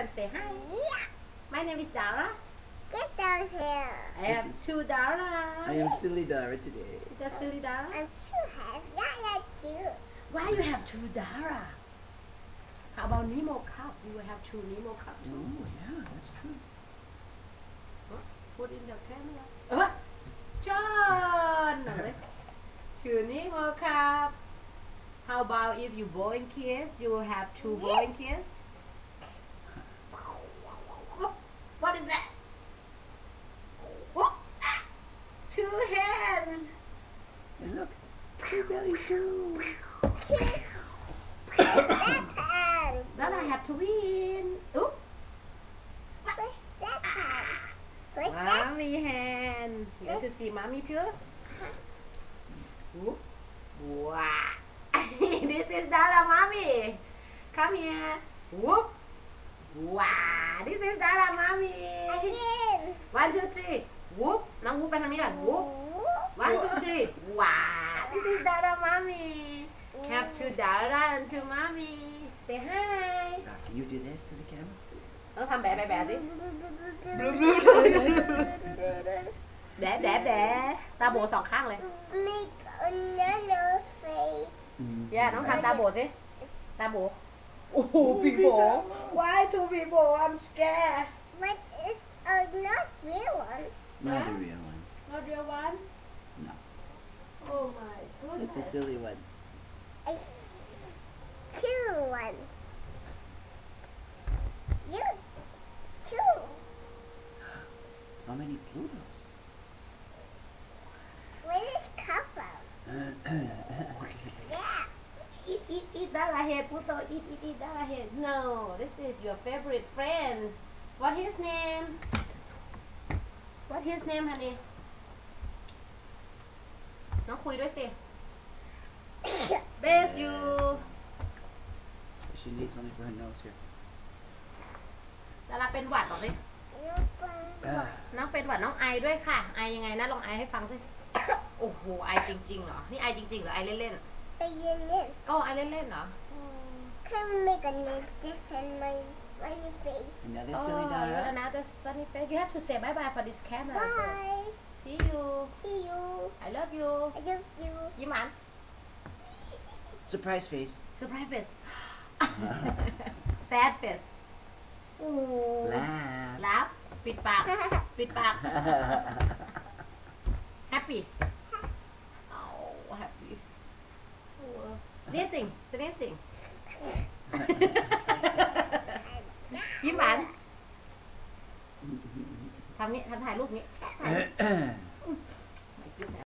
can say hi. Yeah. My name is Dahra. Get down here. I have two Dahra. I am silly Dahra today. Is that silly Dahra? I'm too heavy. Yeah, that's you. Why you have two Dahra? How about Nemo cup? You will have two Nemo cup too. Oh, yeah, that's true. Huh? Put in the camera. Uh, John! two Nemo cup. How about if you bowling kids, you will have two Yeah. bowling kids? What is that? What? Two hands. And look, two belly hand. Then I have to win. Oop. Push that hand. Push. Mommy hand. You want to see mommy too? Oop. Wow. this is Dahra mommy. Come here. Whoop. Wow. This is Dara mommy. Again. One, two, three. Whoop. น้องวูบไปทางนี้ก่อน Whoop. One, two, three. Wow. This is Dara mommy. Have two Dara and two mommy. Say hi. Now, can you do this to the camera? ต้องทำแบะแบะแบะสิแบะแบะแบะตาโบสองข้างเลย Make another face. ย่าน้องทำตาโบสิ ตาโบ Oh, two people. Why two people? I'm scared. But it's uh, not real one. Not huh? a real one. Not real one? No. Oh my goodness. It's a silly one. A silly one. You two. How many Plutos? Where is from? Yeah. Eat eat eat Dara head puto eat eat eat Dara head No this is your favorite friend What his name What his name honey น้องคุยด้วยสิ Bless you she needs something for her nose here. ดาราเป็นหวัดหรอสิ Ah. น้องเป็นหวัดน้องไอด้วยค่ะ ไอยังไงนะลองไอให้ฟังสิ โอ้โห ไอจริงๆเหรอ นี่ไอจริงๆหรือไอเล่นๆ Oh, ไปเรียนเล่นอ๋ออันเล่นเล่นเหรอ แค่มันไม่กันเลยจะเห็นไหม funny face Another sunny oh, Dahra. another sunny face. You have to say bye bye for this camera. Bye. See you. See you. I love you. I love you. ยิ้มหวาน Surprise face. surprise face sad face Laugh. ลับ ปิดปาก ปิดปาก dancing so dancing ยิ้มหวานทำนี้ทำถ่ายรูปนี้